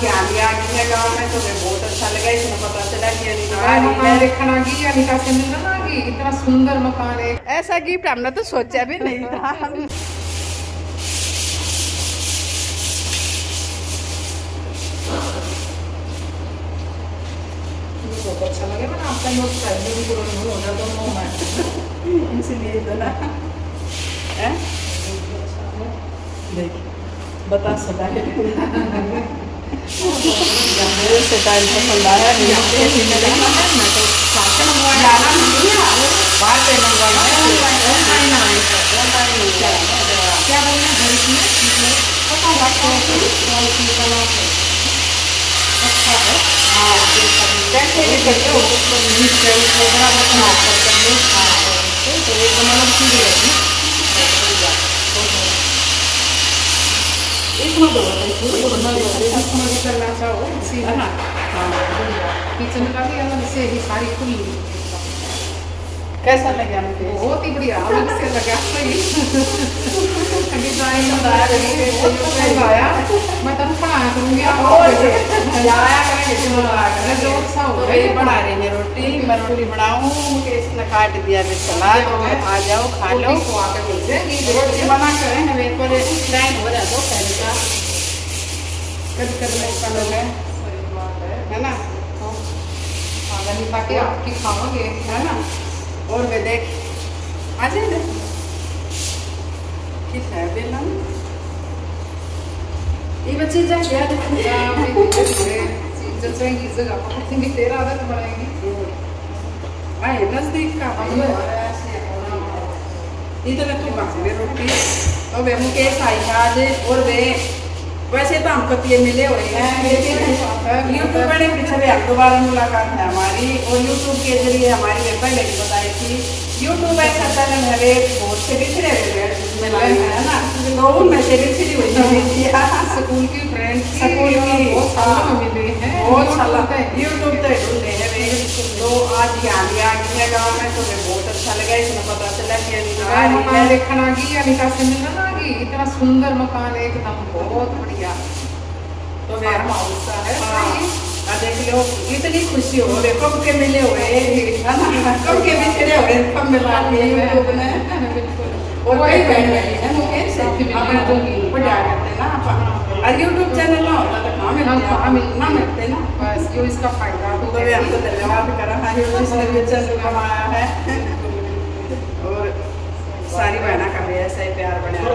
ध्यान दिया कि गाँव में तुम्हें बहुत अच्छा लगा। इसमें पता चला कि हाँ, मकान देखने आ गई अनिका से मिलने आ गई इतना सुंदर मकान है। ऐसा गिफ्ट हमने तो सोचा भी नहीं था। बहुत अच्छा लगे ना आपका नोट पहले भी पूरा हो जाता दोनों में इसलिए तो ना। हैं? देखिए बता सका है। से टाइम पसंद आया मैं क्या बोलना है इसमें पता हाँ कैसे भी करते हो तो नीचे ऊपर बड़ा बड़ा कर लो तो एकदम अलग चीज़ रहेगी इसमें दो करना चाहो इसी हाँ हाँ किचन का भी अलग से ही सारी खुली कैसा लगा मुझे बहुत ही बढ़िया अलग से लगा डिज़ाइन बहुत आया मैं तो बनाया करूँगी जो अच्छा हो वही बना रही है रोटी मैं रोटी बनाऊँ मुकेश ने काट दिया मैं सलाद। आ जाओ खा लो। रोटी बना करें हमें बार टाइम हो जाता पहले का। कभी कभी मैं कर लोगे है। है ना? आगनी ताकि आपकी खाओगे। है ना? और वे देख। आ जाए किस है बेलन ये बच्चे जा पकड़ेंगी तेरा आदत बढ़ाएँगी आए नज़दीक का हम इधर तू ले रोटी। और वे मुकेश आई आज और वे वैसे तो हमको ये मिले हुए हैं। लेकिन यूट्यूब पर पीछे भी अब दोबारा मुलाकात है हमारी और यूट्यूब के ज़रिए हमारी वे पहले भी बताई थी। यूट्यूब ऐसा चैनल है वे बहुत से बिछड़े हुए हैं हैं है ना? तो उनमें से बिछड़ी हुई स्कूल की फ्रेंड स्कूल की। बहुत सालों में मिले हैं। बहुत साल। YouTube यूट्यूब पे ढूंढे हैं वे। तो आज यहाँ भी आ है गाँव में तो बहुत अच्छा लगा इसमें पता चला कि अनिका आ हाँ, है। देखने आ गई अनिका से मिलने। इतना सुंदर मकान है एकदम बहुत बढ़िया। तो हाउस है। हाँ, देख लो इतनी खुशी हो रही कब के मिले हुए है ना। कब के बिछड़े हुए कब मिला और कई बहन है। मुकेश अपने तो बढ़िया करते ना। और यूट्यूब चैनल ना होता तो कहाँ मिलते हाँ, कहाँ ना मिलते ना? बस जो इसका फ़ायदा तो धन्यवाद करा है। इसने भी बनाया है। सारी बहना कर रहे ऐसा ही प्यार बने हैं।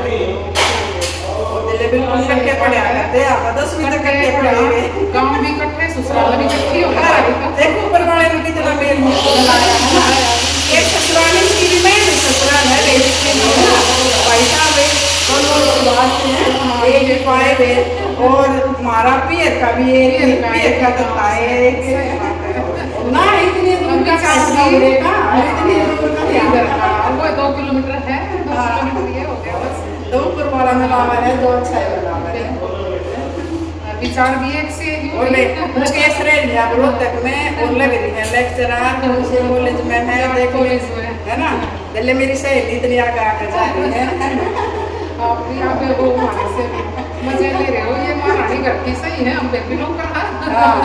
गाँव भी इकट्ठे ससुराल भी इकट्ठी हो देखो ऊपर वाले ने कितना मेल बनाया है। ससुराल की भी ससुराल है भाई साहब दोनों बात है। पाए वे और हमारा पियर का भी एक पियर का तो था ना इतनी दूर का का इतनी दूर का ध्यान वो दो किलोमीटर है दो हाँ। किलोमीटर ये हो गया बस। दो है अच्छा है विचार भी एक से ही और मैं मुकेश रह लिया रोहतक में और लग रही है लेक्चरर कॉलेज में है देखो है ना? पहले मेरी सहेली इतनी आगे आगे जा रही है। आप भी आप भी वो हमारे से मज़े ले रहे हो ये महारानी घर की सही है हम बेबी लोग का हाँ।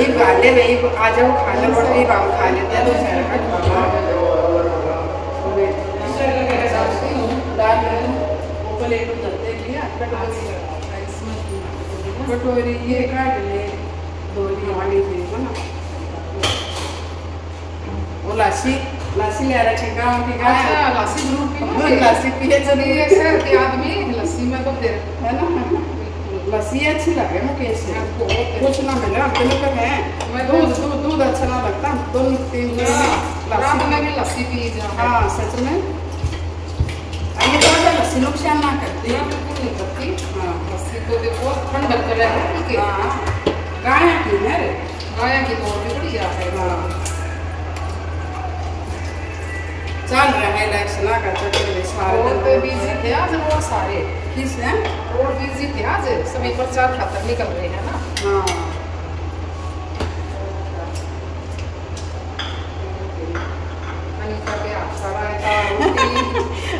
एक गाले में एक आ जाओ खाना रोटी हम खा लेते हैं कटोरी ये काट ले। दो वाली थी है। ना वो लस्सी ले रखे गाँव की गाय? अच्छा लस्सी ज़रूर पीना। लस्सी पिए ज़रूर शहर के आदमी लस्सी में तो फिर है? ना? लस्सी अच्छी लगे मुकेश से। कुछ ना मिले तो लोग है। मैं दूध दूध दूध अच्छा ना लगता। दो तीन रात में भी लस्सी पी जा हाँ सच में। ये थोड़ा लस्सी नुकसान ना करती। बिल्कुल नहीं करती। हाँ। लस्सी तो देखो ठंडक करे है कि हाँ? गाय की है गाया की तो भी बढ़िया है। हाँ। चल रहा है इलेक्शन का चक्कर में सारे और दिन बिज़ी थे आज और सारे। किस है और बिज़ी थे आज। सभी प्रचार खातर निकल रहे हैं ना। हाँ।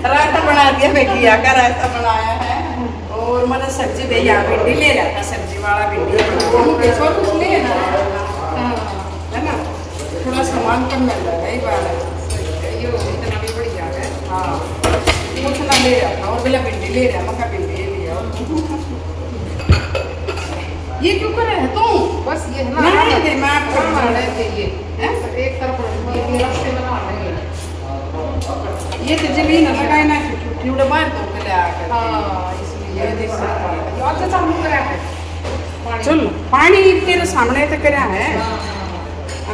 रायता बना दिया मैं घिया का रायता बनाया है। और मैंने सब्ज़ी भैया भिंडी ले रहा था सब्ज़ी वाला भिंडी। वो कुछ ले ना हाँ। है। ना? थोड़ा सामान कम मिल रहा है भी बढ़िया है कुछ ना ले रहा था और बोला भिंडी ले रहा मैं कहा भिंडी लिया ये क्यों कर रहे तू बस ये ना नहीं, नहीं, मैं आपको हाँ, बता है? एक तरफ़ ये भी रस्ते बना ये तो ज़मीन लगाए ना छुट्टी उड़े मार दो के ले आकर इसलिए ये देख सकते हैं। ये अच्छा चालू करा है। चल पानी तेरे सामने तो करा है तो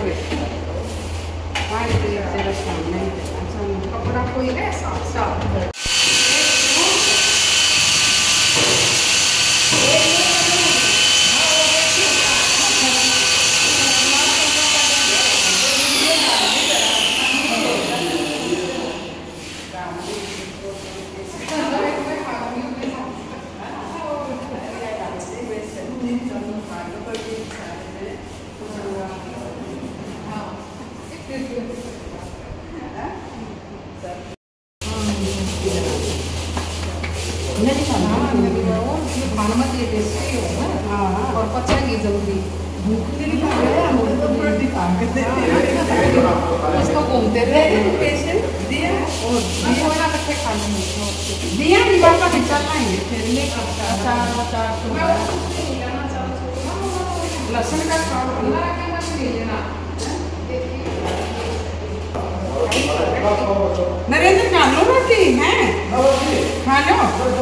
तेरे सामने ही है। चल। कपड़ा कोई है साफ़ साफ़ हाँ, लगी हुआ है। और ये बासमती देसी हो ना हाँ और पचेगी जल्दी इसको घूमते दिया और थोड़ा रखे दिया नहीं बाबा भी चलाएँगे फिर अचार अचार तो लहसुन का नरेंद्र खा लो रोटी है खा लो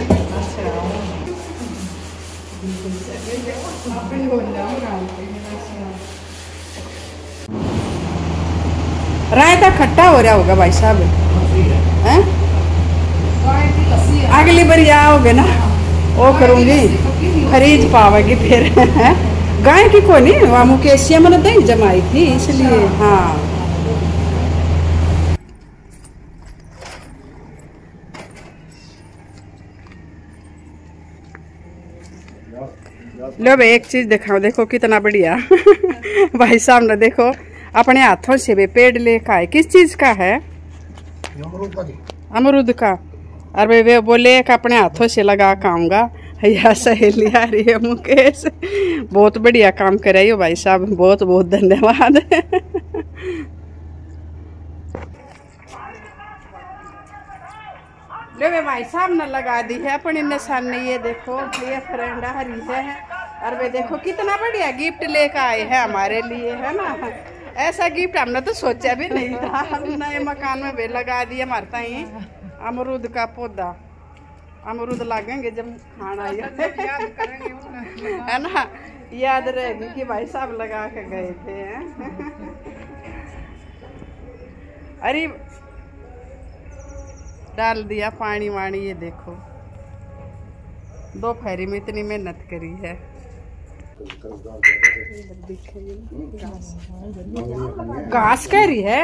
अच्छा अपन हो रायता खट्टा हो रहा होगा भाई साहब। अगली बार आओगे ना? वो करूँगी। खरीद पावेगी फिर। गाय की को नहीं वहाँ मुकेशिया मैंने दही जमाई थी इसलिए हाँ। लो भाई एक चीज़ दिखाओ देखो कितना बढ़िया। भाई साहब ने देखो अपने हाथों से भी पेड़ लेकर आए। किस चीज़ का है? अमरूद का। अरे वे बोले कि अपने हाथों से लगा के आऊँगा भैया सहेली आ रही है मुकेश, बहुत बढ़िया काम कर रही हो भाई साहब, बहुत बहुत धन्यवाद। वे भाई साहब ने लगा दी है अपनी निशान, ये देखो, ये फ्रेंड हरी है। और वे देखो, कितना बढ़िया गिफ्ट लेकर आए हैं हमारे लिए, है ना? ऐसा गिफ्ट हमने तो सोचा भी नहीं था। नए मकान में भी लगा दिए हमारे ताई। अमरूद का पौधा। अमरूद लागेंगे जब खाना याद करेंगे है ना? याद रहेगी कि भाई साहब लगा के गए थे अरे डाल दिया पानी वाणी ये देखो। दो फेरी में इतनी मेहनत करी है। घास करी है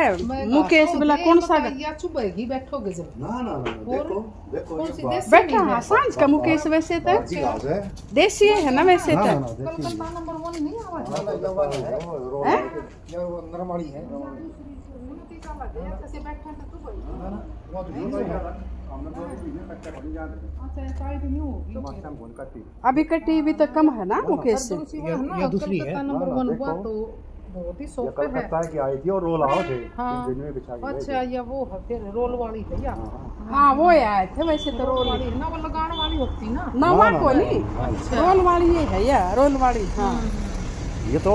मुकेश बोला कौन सा चुभेगी बैठोगे जब ना ना ना देखो देखो बैठा हाँ साँझ का मुकेश वैसे तो अच्छी है देसी है ना वैसे तो कलकत्ता नंबर वन नहीं आवाज़ हैं? है हैं। तो ही। है। अच्छा अभी कटी भी तो कम है ना मुकेश से दूसरी वो है नंबर वन हुआ तो बहुत ही सॉफ्ट है। कलकत्ता की आई थी और रोल आओ थे हाँ। दिन में बिछा अच्छा या वो है फिर रोल वाली है या? हाँ वो आए थे वैसे तो रोल वाली ना वो लगाने वाली होती ना। नवा को नहीं रोल वाली ये है या? रोल वाली हाँ। ये तो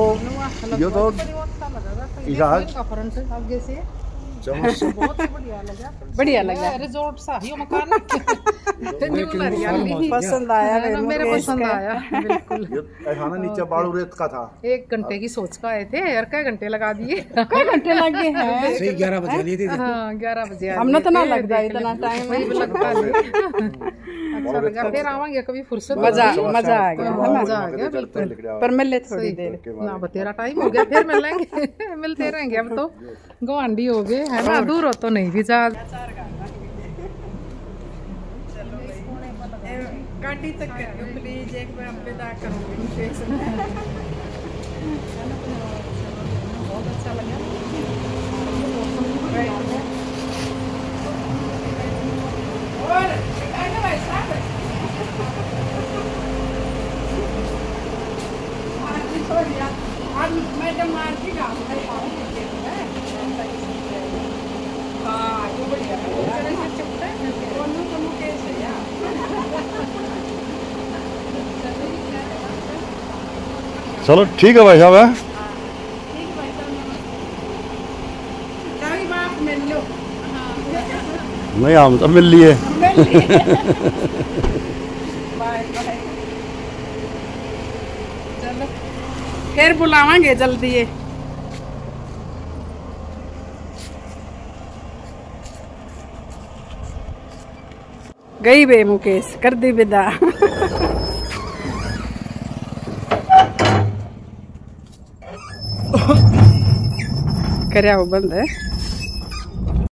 ये तो अच्छा ये इजाज। का फ्रंट आगे से। ही बढ़िया लगा। रिजोर्ट सा ही मकान पसंद आया है मेरे पसंद आया। बिल्कुल। नीचे बाड़ू रेत का था। एक घंटे की सोच का आए थे यार कई घंटे लगा दिए। कई घंटे लगे हैं। सही ग्यारह बजे हाँ ग्यारह बजे हमने तो ना लग जाए इतना टाइम लगता लगा फिर आवांगे कभी फुर्सत मज़ा मज़ा आ गया मज़ा आ गया बिल्कुल। पर मिले थोड़ी देर। ना बतेरा टाइम हो गया फिर मिलेंगे मिलते रहेंगे। अब तो हो गए है ना? दूर हो तो नहीं भी जा। गाड़ी तक प्लीज़ एक बार विदा करो फेस अच्छा लगा और आगे भाई साहब आज छोड़िया आज मैडम मार की गाँव में आऊँगी हाँ ये बढ़िया है वो जरा सा चुपता है दोनों को मुकेश है यार चलो, ठीक है भाई साहब, है? नहीं, हम तो मिल लिए। फिर बुलावांगे जल्दी ये। गई बे मुकेश, कर दी विदा। करया वो बंद है